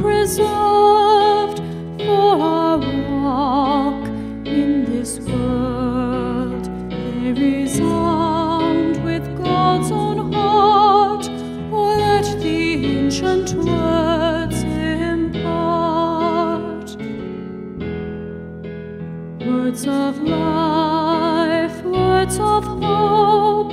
preserved for our walk in this world. They resound with God's own heart, or let the ancient words impart. Words of life, words of hope,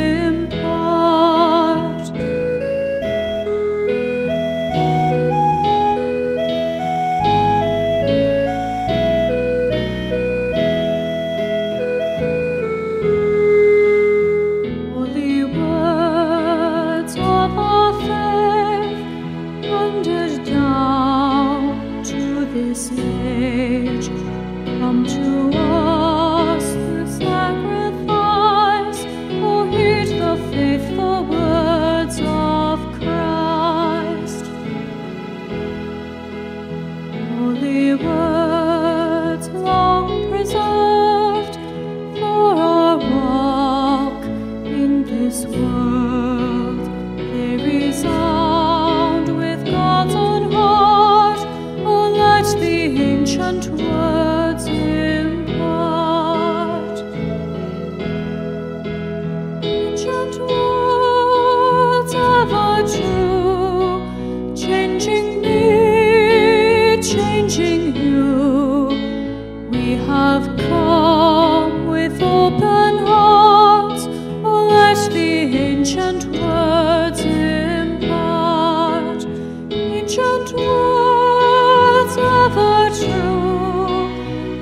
come to us sacrifice. Heed the faithful words ancient words impart. Ancient words ever true,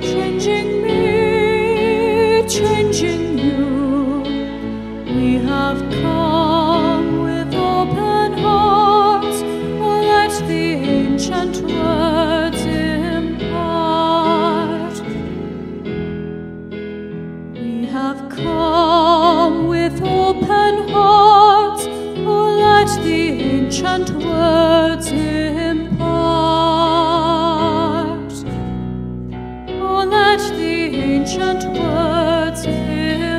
changing me, changing you. We have come with open hearts. Let the ancient words impart. We have come ancient words impart. Oh, let the ancient words impart.